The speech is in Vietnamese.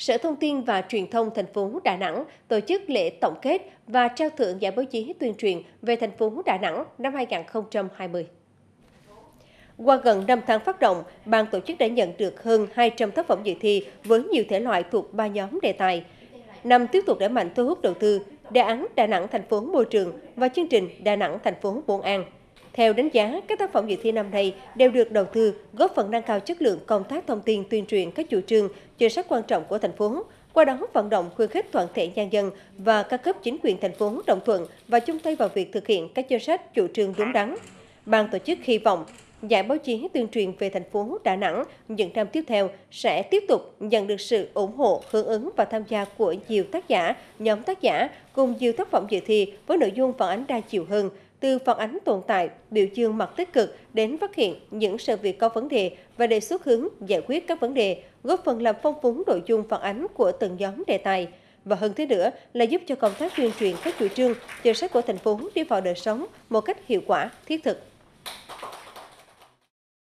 Sở Thông tin và Truyền thông thành phố Đà Nẵng tổ chức lễ tổng kết và trao thưởng giải báo chí tuyên truyền về thành phố Đà Nẵng năm 2020. Qua gần 5 tháng phát động, ban tổ chức đã nhận được hơn 200 tác phẩm dự thi với nhiều thể loại thuộc ba nhóm đề tài. Năm tiếp tục đẩy mạnh thu hút đầu tư, đề án Đà Nẵng thành phố môi trường và chương trình Đà Nẵng thành phố Bốn An. Theo đánh giá, các tác phẩm dự thi năm nay đều được đầu tư góp phần nâng cao chất lượng công tác thông tin tuyên truyền các chủ trương, chính sách quan trọng của thành phố, qua đó vận động khuyến khích toàn thể nhân dân và các cấp chính quyền thành phố đồng thuận và chung tay vào việc thực hiện các chính sách chủ trương đúng đắn. Ban tổ chức hy vọng giải báo chí tuyên truyền về thành phố Đà Nẵng những năm tiếp theo sẽ tiếp tục nhận được sự ủng hộ, hưởng ứng và tham gia của nhiều tác giả, nhóm tác giả cùng nhiều tác phẩm dự thi với nội dung phản ánh đa chiều hơn, từ phản ánh tồn tại, biểu dương mặt tích cực đến phát hiện những sự việc có vấn đề và đề xuất hướng giải quyết các vấn đề, góp phần làm phong phú nội dung phản ánh của từng nhóm đề tài. Và hơn thế nữa là giúp cho công tác tuyên truyền các chủ trương, chính sách của thành phố đi vào đời sống một cách hiệu quả, thiết thực.